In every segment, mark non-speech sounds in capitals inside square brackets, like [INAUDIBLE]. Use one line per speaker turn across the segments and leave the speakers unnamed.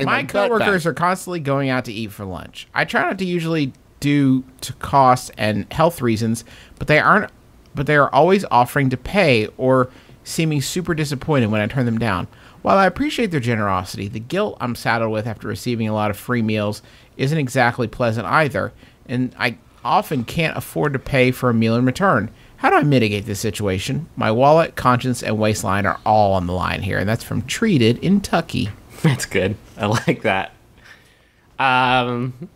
And
My coworkers are constantly going out to eat for lunch. I try not to usually do to cost and health reasons, but they aren't. But they are always offering to pay or seeming super disappointed when I turn them down. While I appreciate their generosity, the guilt I'm saddled with after receiving a lot of free meals isn't exactly pleasant either, and I often can't afford to pay for a meal in return. How do I mitigate this situation? My wallet, conscience, and waistline are all on the line here, and that's from Treated in Tucky. [LAUGHS]
That's good. [LAUGHS] I like that. Um,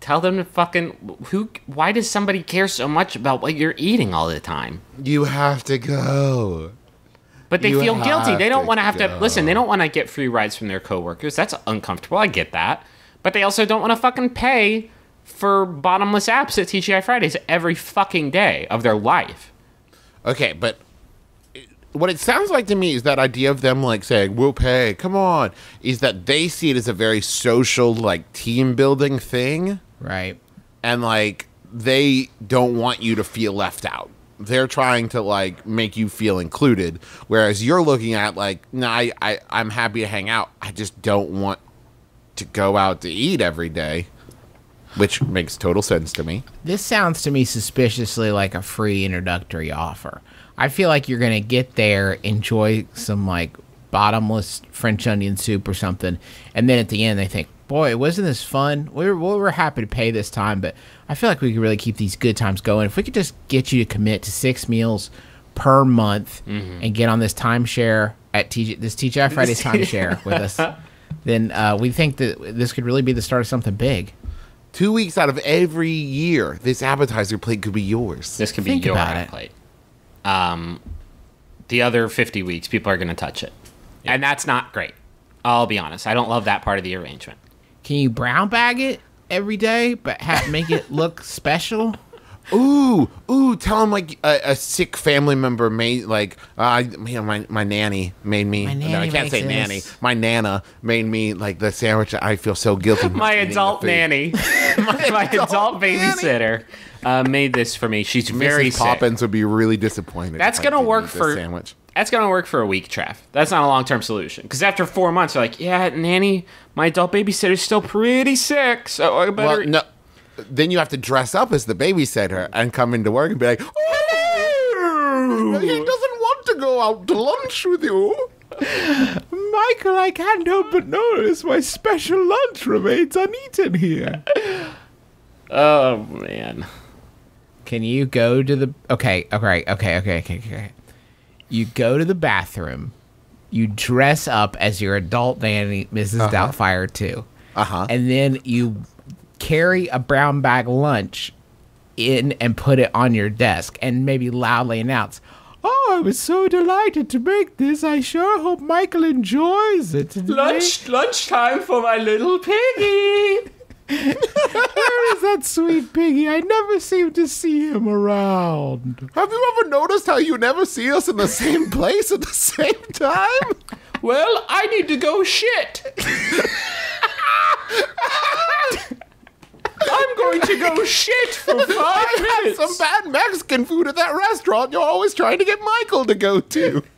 tell them to fucking who. Why does somebody care so much about what you're eating all the time?
You have to go.
But they
You
feel guilty. They don't want to have to listen. They don't want to get free rides from their coworkers. That's uncomfortable. I get that. But they also don't want to fucking pay for bottomless apps at TGI Fridays every fucking day of their life.
Okay, but what it sounds like to me is that idea of them like saying we'll pay come on is that they see it as a very social like team building thing.
Right.
and like they don't want you to feel left out. They're trying to like make you feel included. Whereas you're looking at like no I, I i'm happy to hang out. I just don't want to go out to eat every day which makes total sense to me
This sounds to me suspiciously like a free introductory offer. I feel like you're going to get there, enjoy some like bottomless French onion soup or something, and then at the end they think, "Boy, wasn't this fun? We were, we were happy to pay this time, but I feel like we could really keep these good times going if we could just get you to commit to six meals per month and get on this timeshare at TG, this TGI Fridays [LAUGHS] timeshare with us." Then uh, we think that this could really be the start of something big.
Two weeks out of every year this appetizer plate could be yours
This could be
Think
your
about
ad
it.
plate. Um, the other 50 weeks, people are going to touch it. And that's not great. I'll be honest. I don't love that part of the arrangement.
Can you brown bag it every day, but ha- make it look [LAUGHS] special?
Ooh, ooh! Tell him like a, a sick family member made like uh, you know, my my nanny made me.
My
no, I can't say
makes
nanny. My nana made me like the sandwich. I feel so guilty. [LAUGHS] [LAUGHS] [LAUGHS]
My adult nanny, my, adult,
nanny.
babysitter, uh, made this for me. She's very
Mrs.
sick.
Poppins would be really disappointed.
That's
if
gonna
didn't
work for-
sandwich.
That's gonna work for a week, Trav. That's not a long term solution. Because after four months, you're like, yeah, nanny, my adult babysitter's still pretty sick, so I better.
Well, no. Then you have to dress up as the babysitter and come into work and be like, "Oh, he doesn't want to go out to lunch with you."
Michael, I can't help but notice my special lunch remains uneaten here.
Oh man.
Can you go to the okay, okay, okay, okay, okay, okay. You go to the bathroom. You dress up as your adult nanny, missus Doubtfire 2.
Uh-huh.
And then you carry a brown bag lunch in and put it on your desk and maybe loudly announce, Oh, I was so delighted to make this. I sure hope Michael enjoys it. today."
Lunch, lunchtime for my little piggy.
Where is that sweet piggy? I never seem to see him around.
Have you ever noticed how you never see us in the same place at the same time?
Well, I need to go shit. I'm going to go [LAUGHS] shit for five
I had some bad Mexican food at that restaurant you're always trying to get Michael to go to. [LAUGHS]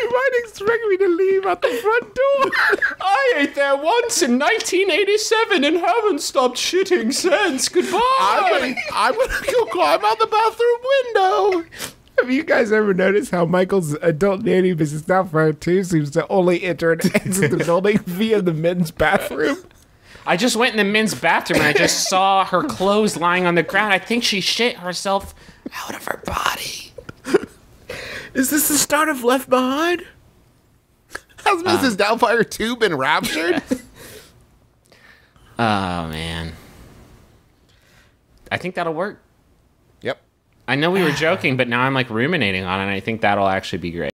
You might expect me to leave out the front door. [LAUGHS]
I ate there once in 1987 and haven't stopped shitting since. Goodbye.
I'm gonna, I'm gonna go climb out the bathroom window.
Have you guys ever noticed how Michael's adult nanny Mrs. Doubtfire 2 seems to only enter and exit the building via the men's bathroom?
I just went in the men's bathroom and I just saw her clothes lying on the ground. I think she shit herself out of her body.
Is this the start of Left Behind?
Has uh, Mrs. Doubtfire 2 been raptured? [LAUGHS]
Oh man. I think that'll work.
yep.
I know we were joking, but now I'm like ruminating on it. and I think that'll actually be great.